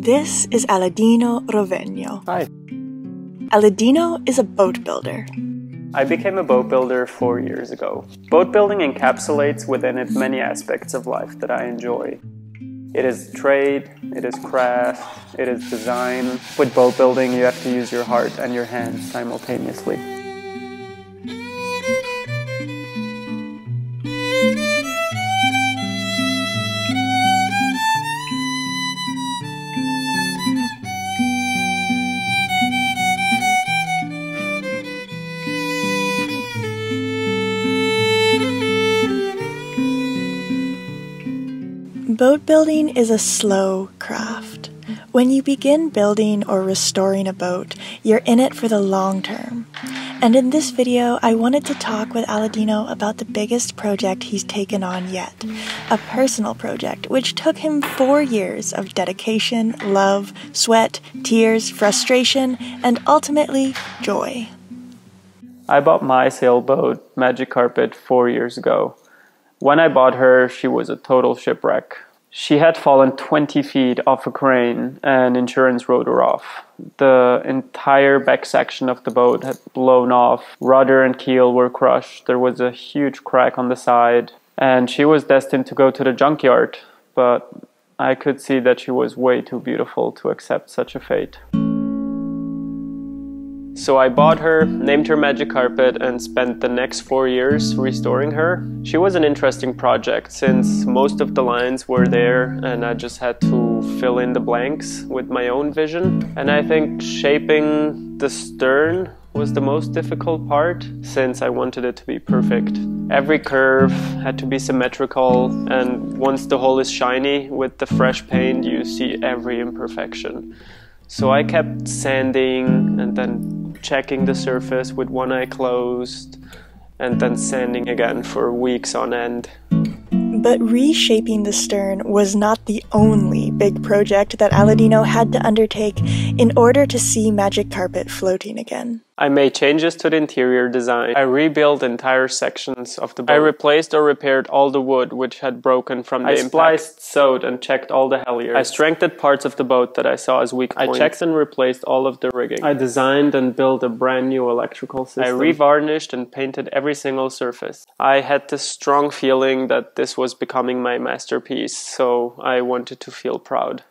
This is Aladino Rovegno. Hi. Aladino is a boat builder. I became a boat builder four years ago. Boat building encapsulates within it many aspects of life that I enjoy. It is trade, it is craft, it is design. With boat building, you have to use your heart and your hands simultaneously. Boat building is a slow craft. When you begin building or restoring a boat, you're in it for the long term. And in this video, I wanted to talk with Aladino about the biggest project he's taken on yet a personal project which took him four years of dedication, love, sweat, tears, frustration, and ultimately joy. I bought my sailboat, Magic Carpet, four years ago. When I bought her, she was a total shipwreck. She had fallen 20 feet off a crane and insurance wrote her off. The entire back section of the boat had blown off. Rudder and keel were crushed. There was a huge crack on the side. And she was destined to go to the junkyard. But I could see that she was way too beautiful to accept such a fate. So I bought her, named her Magic Carpet, and spent the next four years restoring her. She was an interesting project since most of the lines were there and I just had to fill in the blanks with my own vision. And I think shaping the stern was the most difficult part since I wanted it to be perfect. Every curve had to be symmetrical, and once the hull is shiny with the fresh paint, you see every imperfection. So I kept sanding and then checking the surface with one eye closed and then sanding again for weeks on end. But reshaping the stern was not the only big project that Aladino had to undertake in order to see Magic Carpet floating again. I made changes to the interior design. I rebuilt entire sections of the boat. I replaced or repaired all the wood which had broken from the I impact. spliced, sewed, and checked all the halyards. I strengthened parts of the boat that I saw as weak points. I checked and replaced all of the rigging. I designed and built a brand new electrical system. I revarnished and painted every single surface. I had this strong feeling that this was becoming my masterpiece, so I wanted to feel proud.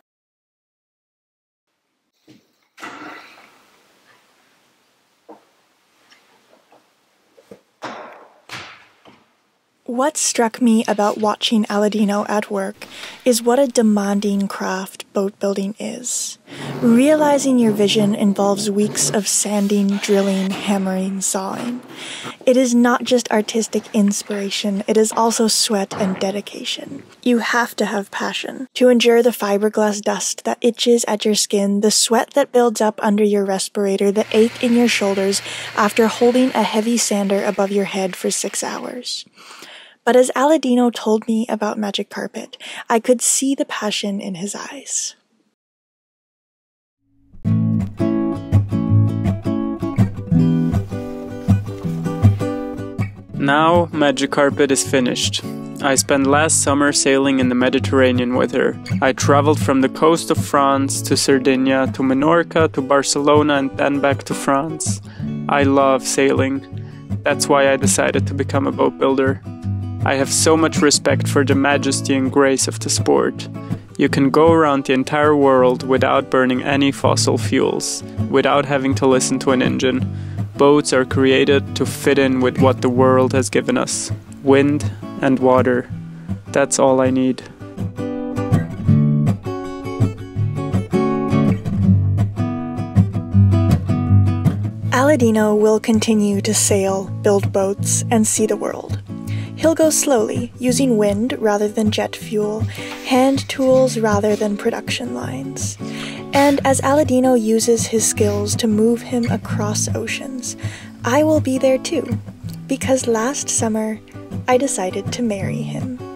What struck me about watching Aladino at work is what a demanding craft boat building is. Realizing your vision involves weeks of sanding, drilling, hammering, sawing. It is not just artistic inspiration, it is also sweat and dedication. You have to have passion to endure the fiberglass dust that itches at your skin, the sweat that builds up under your respirator, the ache in your shoulders after holding a heavy sander above your head for six hours. But as Aladino told me about Magic Carpet, I could see the passion in his eyes. Now, Magic Carpet is finished. I spent last summer sailing in the Mediterranean with her. I traveled from the coast of France to Sardinia to Menorca to Barcelona and then back to France. I love sailing. That's why I decided to become a boat builder. I have so much respect for the majesty and grace of the sport. You can go around the entire world without burning any fossil fuels, without having to listen to an engine. Boats are created to fit in with what the world has given us wind and water. That's all I need. Aladino will continue to sail, build boats, and see the world. He'll go slowly, using wind rather than jet fuel, hand tools rather than production lines. And as Aladino uses his skills to move him across oceans, I will be there too, because last summer I decided to marry him.